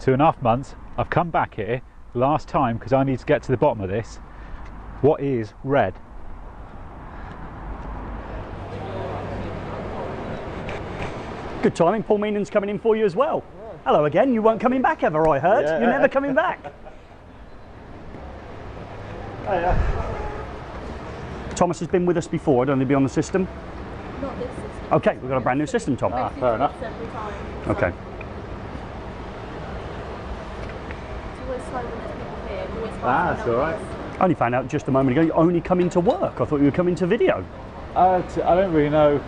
two and a half months. I've come back here last time because I need to get to the bottom of this. What is red? Good timing. Paul Meenan's coming in for you as well. Hello again. You weren't coming back ever, I heard. Yeah. You're never coming back. Thomas has been with us before. I don't need to be on the system. Not this system. Okay, we've got a brand new system, Tom. Ah, fair enough. Okay. It's always slow when there's people here. Always Ah, that's all right. I only found out just a moment ago you only come into work. I thought you were coming to video. Uh, t- I don't really know.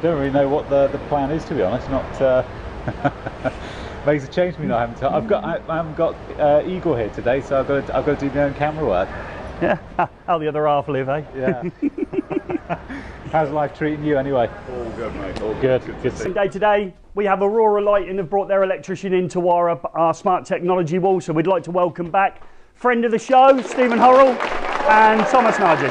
Don't really know what the, the plan is to be honest. Not uh, makes a change to me not having to. I've got I, I haven't got uh, Eagle here today, so I've got to, I've got to do my own camera work. Yeah. How the other half live, eh? Yeah. How's life treating you anyway? All good, mate. All Good. good. Good. to. Day today, we have Aurora Lighting have brought their electrician into our, our smart technology wall, so we'd like to welcome back friend of the show, Stephen Hurrell and Thomas Nagy.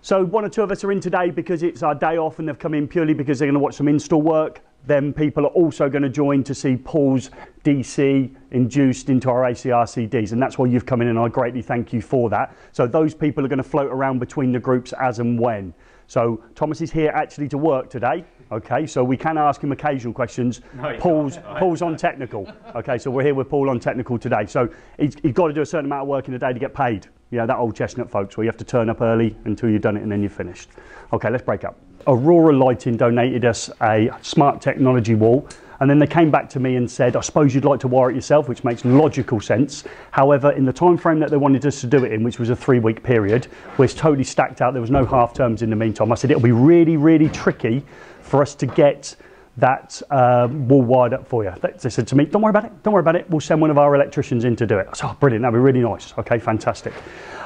So one or two of us are in today because it's our day off and they've come in purely because they're going to watch some install work. Then people are also going to join to see Paul's DC induced into our ACRCDs and that's why you've come in and I greatly thank you for that. So those people are going to float around between the groups as and when. So Thomas is here actually to work today. Okay, so we can ask him occasional questions. you Paul's, can't. Paul's on technical. Okay, so we're here with Paul on technical today. So he's, he's got to do a certain amount of work in a day to get paid. You know, that old chestnut folks where you have to turn up early until you've done it and then you're finished. Okay, let's break up. Aurora Lighting donated us a smart technology wall and then they came back to me and said, I suppose you'd like to wire it yourself, which makes logical sense. However, in the time frame that they wanted us to do it in, which was a three week period, we're totally stacked out. There was no half terms in the meantime. I said, it'll be really, really tricky for us to get that um, wall wired up for you. They said to me, don't worry about it, don't worry about it, we'll send one of our electricians in to do it. I said, oh, brilliant, that'd be really nice. Okay, fantastic.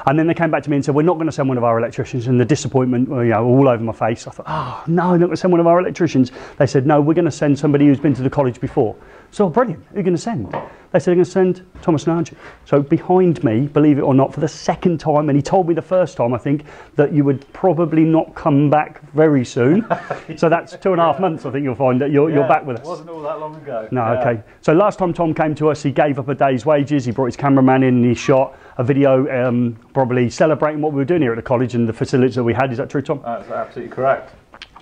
And then they came back to me and said, we're not going to send one of our electricians. And the disappointment, you know, all over my face. I thought, oh, no, not going to send one of our electricians. They said, no, we're going to send somebody who's been to the college before. So, brilliant, who are you going to send? They said, they're going to send Thomas Nagy. So, behind me, believe it or not, for the second time, and he told me the first time, I think, that you would probably not come back very soon. so, that's two and a half months, I think you'll find that you're, you're back with us. Wasn't all that long ago. No, Yeah. okay. So last time Tom came to us, he gave up a day's wages. He brought his cameraman in and he shot a video, um, probably celebrating what we were doing here at the college and the facilities that we had. Is that true, Tom? That's absolutely correct.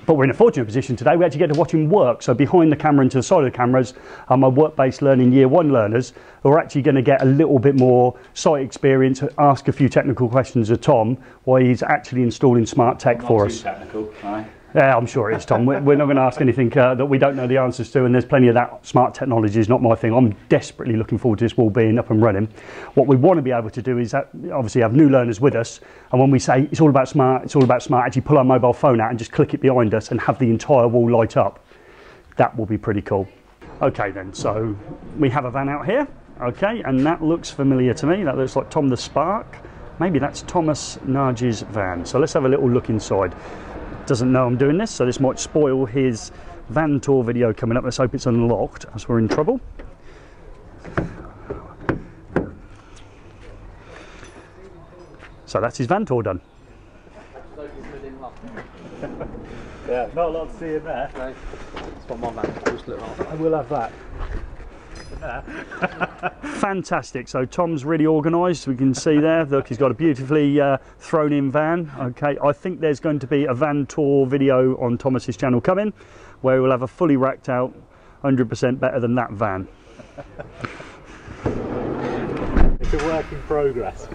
But we're in a fortunate position today. We actually get to watch him work. So behind the camera and to the side of the cameras are my work-based learning year one learners who are actually going to get a little bit more site experience, ask a few technical questions of Tom while he's actually installing smart tech Not for us. technical. Yeah, I'm sure it is, Tom. We're, we're not going to ask anything uh, that we don't know the answers to, and there's plenty of that. Smart technology is not my thing. I'm desperately looking forward to this wall being up and running. What we want to be able to do is that, obviously have new learners with us, and when we say it's all about smart, it's all about smart, actually pull our mobile phone out and just click it behind us and have the entire wall light up. That will be pretty cool. Okay, then, so we have a van out here, okay, and that looks familiar to me. That looks like Tom the Spark. Maybe that's Thomas Nagy's van. So let's have a little look inside doesn't know I'm doing this, so this might spoil his van tour video coming up. Let's hope it's unlocked, as we're in trouble. So that's his van tour done. Yeah, not a lot to see in there. That's what my man used to look like. I will have that. Fantastic. So Tom's really organised. We can see there. Look, he's got a beautifully uh, thrown in van. Okay, I think there's going to be a van tour video on Thomas's channel coming, where we'll have a fully racked out, 100% better than that van. It's a work in progress.